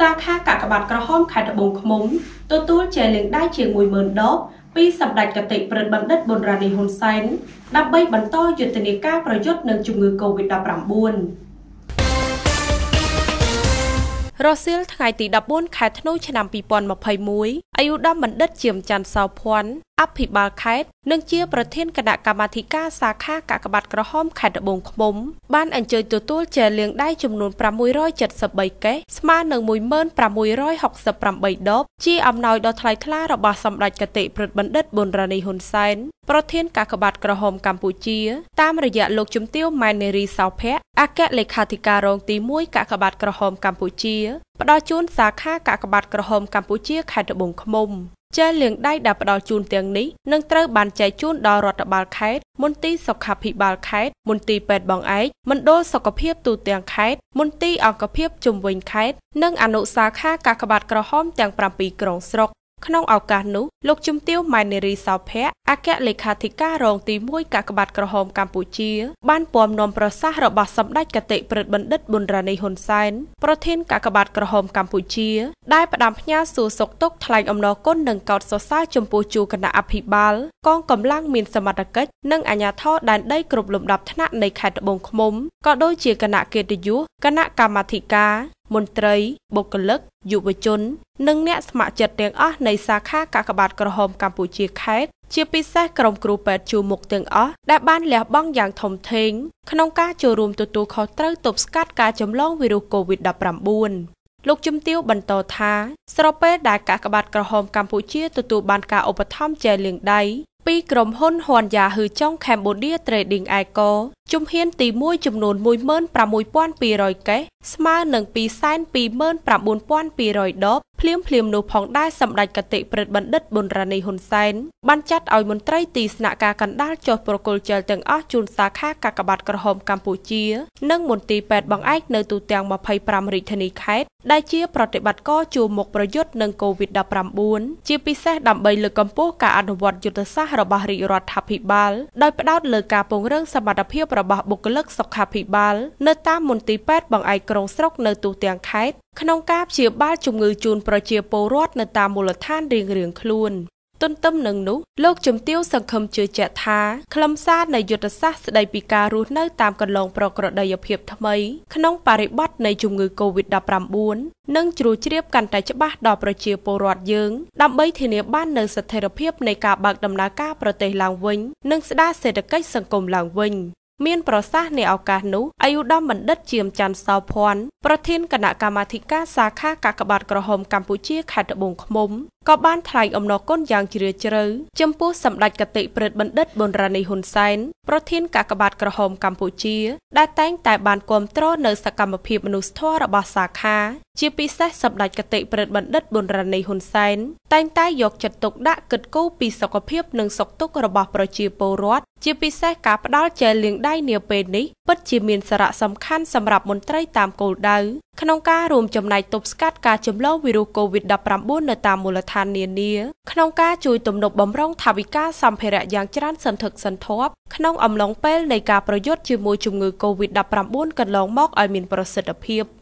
សាខាកាកបាទក្រហមខេត្តត្បូងឃ្មុំទទួលចែកលេងដៃជាង10000ដបពីសម្ដេចកតិព្រឹទ្ធបណ្ឌិតប៊ុនរ៉ានីហ៊ុនសែនដើម្បីបន្តយុទ្ធនាការប្រយុទ្ធនឹងជំងឺ Covid-19 រសៀលថ្ងៃទី14ខែធ្នូឆ្នាំ2021អាយុដំបណ្ឌិតជាមច័ន្ទសោភ័ណ្ឌ អភិបាលខេត្តនិងជាប្រធានគណៈកម្មាធិការសាខាកាកបាទក្រហមខេត្តត្បូងឃ្មុំបានអញ្ជើញទទួលចែលាងដៃចំនួន673កេសស្មើនឹង11668ដបជាអំណោយដ៏ថ្លៃថ្លារបស់សម្ដេចកតិព្រឹទ្ធបណ្ឌិតប៊ុនរ៉ានីហ៊ុនសែនប្រធានកាកបាទក្រហមកម្ពុជាតាមរយៈលោកជំទាវម៉ែននារីសោភ័ក្រអគ្គលេខាធិការរងទី1កាកបាទក្រហមកម្ពុជាផ្ដល់ជូនសាខាកាកបាទក្រហមកម្ពុជាខេត្តត្បូងឃ្មុំ ចែលលាងដៃដែលផ្ដល់ជូនទាំងនេះនឹងត្រូវបានចែកជូនដល់រដ្ឋបាលខេត្តមន្ទីរសុខាភិបាលខេត្តមន្ទីរពេទ្យបងឯកមណ្ឌលសុខភាពទូទាំងខេត្តមន្ទីរអង្គភាពជុំវិញខេត្តនិងអនុសាខាកាកបាទក្រហមទាំង7ក្រុងស្រុក ក្នុងឱកាសនោះលោកជំទាវម៉ែននារីសោភ័ក្រអគ្គលេខាធិការរងទី1កាកបាទក្រហមកម្ពុជា បានពំនាំប្រសាសន៍របស់សម្ដេចកតិព្រឹទ្ធបណ្ឌិតប៊ុនរ៉ានីហ៊ុនសែនប្រធានកាកបាទក្រហមកម្ពុជា ដែលផ្ដាំផ្ញើសួរសុខទុក្ខថ្លែងអំណរគុណនិងកោតសរសើរចំពោះជួរគណៈអភិបាល កងកម្លាំងមានសមត្ថកិច្ចនិងអាជ្ញាធរដែនដីគ្រប់លំដាប់ថ្នាក់នៃខេត្តត្បូងឃ្មុំក៏ដូចជាគណៈកិត្តិយសគណៈកម្មាធិការ មន្ត្រី បុគ្គលិកយុវជន និងអ្នកស្ម័គ្រចិត្តទាំងអស់នៃសាខាកាកបាទក្រហមកម្ពុជាខេត្តជាពិសេសក្រុមគ្រូពេទ្យជួរមុខទាំងអស់ដែលបានលះបង់យ៉ាងធំធេងក្នុងការចូលរួមទទួលខុសត្រូវទប់ស្កាត់ការចម្លងវីរុស COVID-19 លោកជំទាវបន្តថាស្របពេលដែលកាកបាទក្រហមកម្ពុជាទទួលបានការឧបត្ថម្ភចែកលាងដៃ ពីក្រុមហ៊ុនហ៊ុនយ៉ាហឺចុង Cambodia Trading Eco ជំហានទី1ចំនួន16200កេសស្មើនឹង229,200ដប ភ្លាមភ្លាមនោះផងដែរសម្ដេចកតិព្រឹទ្ធបណ្ឌិតប៊ុនរ៉ានីហ៊ុនសែនបានចាត់ឲ្យមន្ត្រីទីស្នាក់ការកណ្ដាលចុះប្រគល់ជែលទាំងអស់ជូនសាខាកាកបាទក្រហមកម្ពុជា និងមន្ទីរពេទ្យបង្អែកនៅទូទាំង25រាជធានីខេត្តដែលជាប្រតិបត្តិការជួរមុខប្រយុទ្ធនឹង COVID-19 ជាពិសេសដើម្បីលើកកម្ពស់ការអនុវត្តយុទ្ធសាស្ត្ររបស់រាជរដ្ឋាភិបាលដោយផ្ដោតលើការពង្រឹងសមត្ថភាពរបស់បុគ្គលិកសុខាភិបាល នៅតាមមន្ទីរពេទ្យបង្អែកក្រុងស្រុកនៅទូទាំងខេត្តក្នុងការព្យាបាលជំងឺជូនប្រជាពលរដ្ឋនៅតាមមូលដ្ឋានរៀងៗខ្លួនទន្ទឹមនឹងនោះលោកជំទាវសង្ឃឹមជឿជាក់ថាខ្លឹមសារនៃយុទ្ធសាស្ត្រស្ដីពីការរស់នៅតាមកន្លងប្រក្រតីភាពថ្មីក្នុងបរិបទនៃជំងឺ Covid-19 នឹងជ្រួជ្រាបកាន់តែច្បាស់ដល់ប្រជាពលរដ្ឋយើងដើម្បីធានាបាននូវស្ថិរភាពនៃការបើកដំណើរការប្រទេសឡើងវិញ និងស្ដារសេដ្ឋកិច្ចសង្គមឡើងវិញ មានប្រសាសន៍ในឱកាសនោះអាយុដំបណ្ឌិតជាមច័ន្ទសោភ័ណ្ឌប្រធានគណៈកម្មាធិការសាខាកាកបាទក្រហមកម្ពុជាខេត្តត្បូងឃ្មុំ ក៏បានថ្លែងអំណរគុណយ៉ាងជ្រាលជ្រៅចំពោះសម្ដេចកតិព្រឹទ្ធបណ្ឌិតប៊ុនរ៉ានីហ៊ុនសែនប្រធានកាកបាទក្រហមកម្ពុជា ដែលតែងតែបានគាំទ្រនៅសកម្មភាពមនុស្សធម៌របស់សាខា ជាពិសេសសម្ដេចកតិព្រឹទ្ធបណ្ឌិតប៊ុនរ៉ានីហ៊ុនសែនតែងតែយកចិត្តទុកដាក់គិតគូរពីសុខភាពនិងសុខទុក្ខរបស់ប្រជាពលរដ្ឋជាពិសេសការផ្ដល់ចែលលាងដៃនាពេលនេះពិតជាមានសារៈសំខាន់សម្រាប់មន្ត្រីតាមគោលដៅក្នុងការរួមចំណែកទប់ស្កាត់ការចម្លងវីរុស COVID-19 នៅតាមមូលដ្ឋាននានាក្នុងការជួយទំនប់បំរុងថវិកាសម្ភារៈយ៉ាងច្រើនសន្ធឹកសន្ធាប់ក្នុងអំឡុងពេលនៃការប្រយុទ្ធជាមួយជំងឺ COVID-19 កន្លងមកឲ្យមានប្រសិទ្ធភាព។